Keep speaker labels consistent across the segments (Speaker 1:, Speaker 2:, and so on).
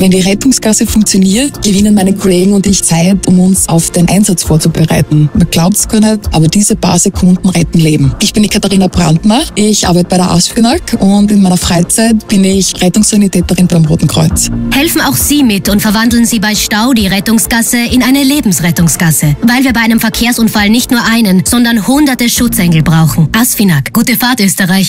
Speaker 1: Wenn die Rettungsgasse funktioniert, gewinnen meine Kollegen und ich Zeit, um uns auf den Einsatz vorzubereiten. Man glaubt es gar nicht, aber diese paar Sekunden retten Leben. Ich bin die Katharina Brandner, ich arbeite bei der ASFINAG und in meiner Freizeit bin ich Rettungssanitäterin beim Roten Kreuz.
Speaker 2: Helfen auch Sie mit und verwandeln Sie bei Stau die Rettungsgasse in eine Lebensrettungsgasse. Weil wir bei einem Verkehrsunfall nicht nur einen, sondern hunderte Schutzengel brauchen. ASFINAG. Gute Fahrt, Österreich.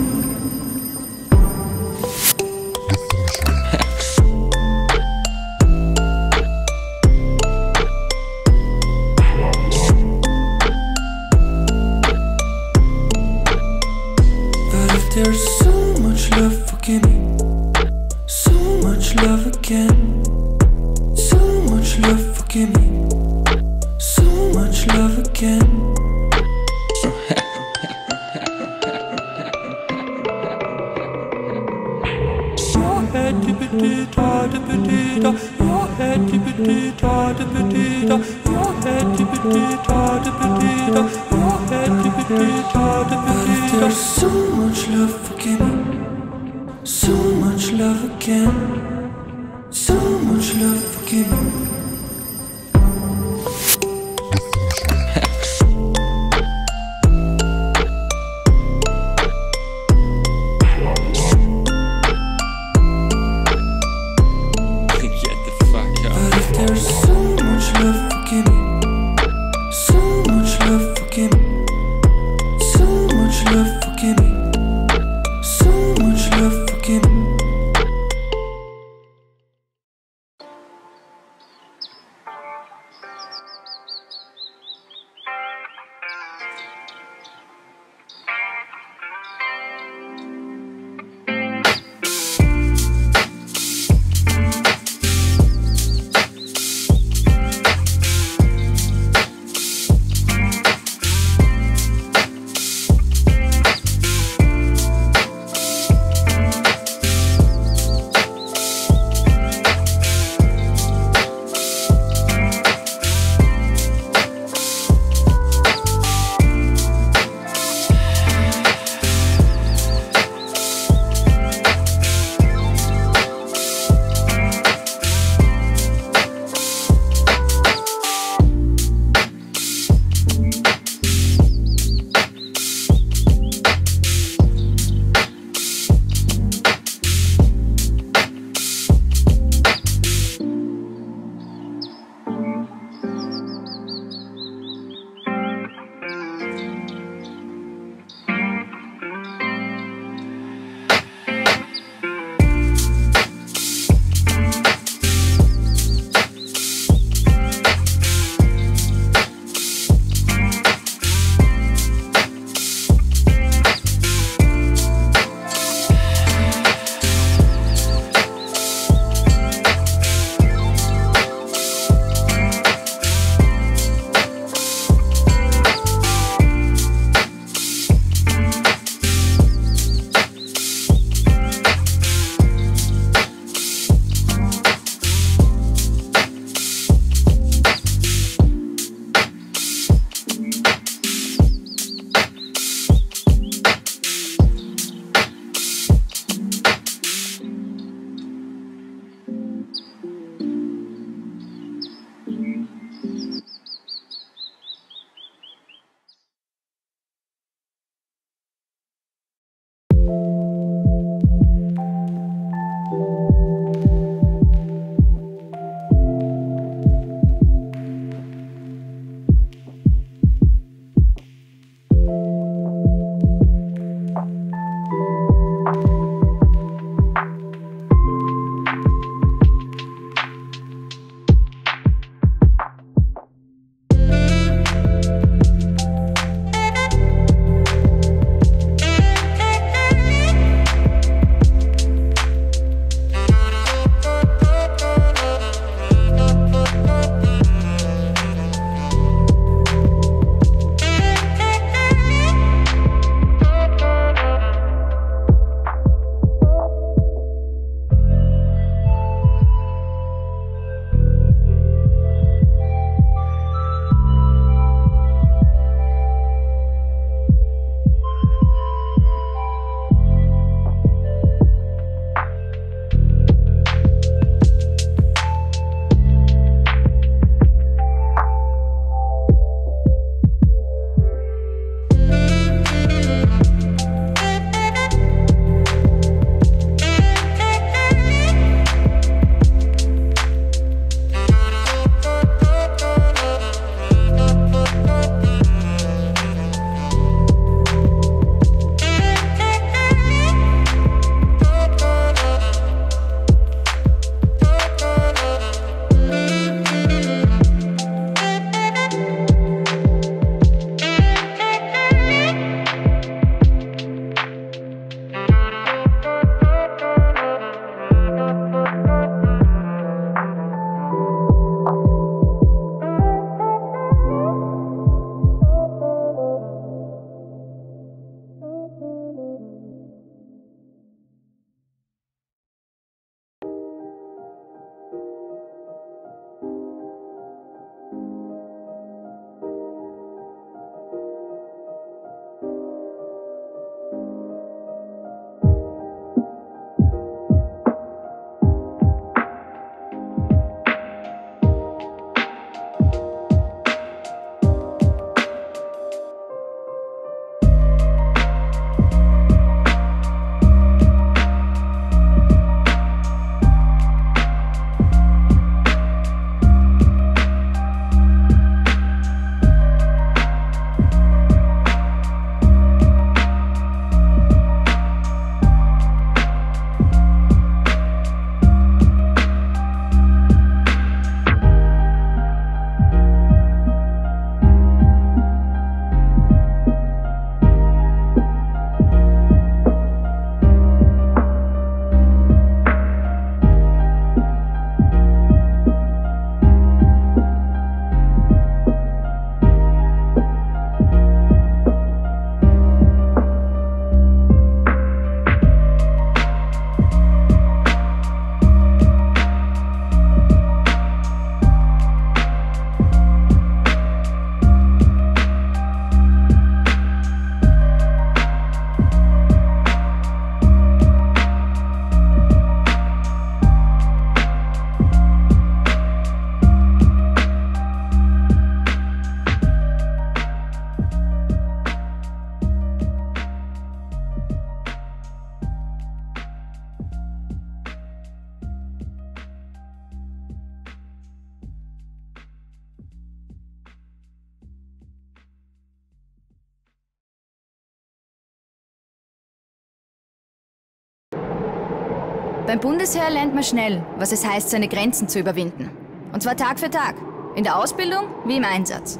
Speaker 3: Beim Bundesheer lernt man schnell, was es heißt, seine Grenzen zu überwinden. Und zwar Tag für Tag. In der Ausbildung wie im Einsatz.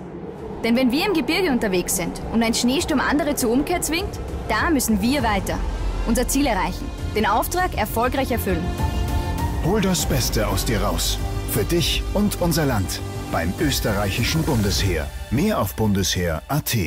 Speaker 3: Denn wenn wir im Gebirge unterwegs sind und ein Schneesturm andere zur Umkehr zwingt, da müssen wir weiter. Unser Ziel erreichen. Den Auftrag erfolgreich erfüllen.
Speaker 4: Hol das Beste aus dir raus. Für dich und unser Land. Beim österreichischen Bundesheer. Mehr auf Bundesheer.at.